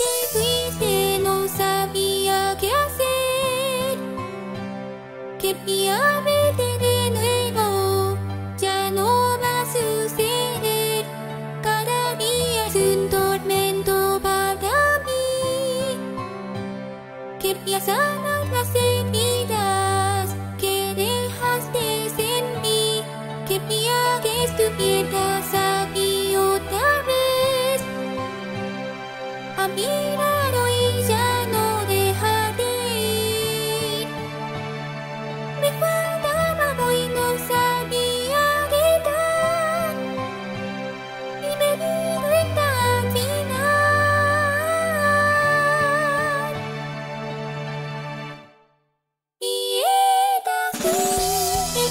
de fuiste, no sabía qué hacer. Que piámete de nuevo, ya no va a suceder. Cada día es un tormento para mí. Que piensas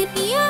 You.